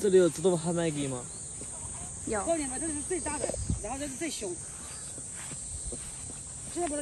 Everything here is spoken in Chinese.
这里有自动贩卖机吗？有。这里面这是最大的，然后这是最凶。现在不是。